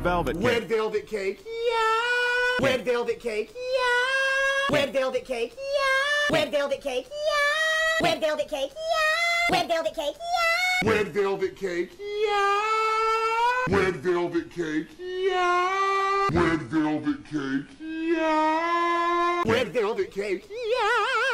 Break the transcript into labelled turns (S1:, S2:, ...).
S1: velvet cake.
S2: Red velvet cake, yeah. Red velvet cake, yeah. Red velvet cake, yeah. Red velvet cake, yeah. Red velvet cake, yeah. Red velvet cake, yeah.
S3: Red velvet cake, yeah. Red velvet cake, yeah. Red velvet cake, yeah.
S2: Red velvet cake, yeah.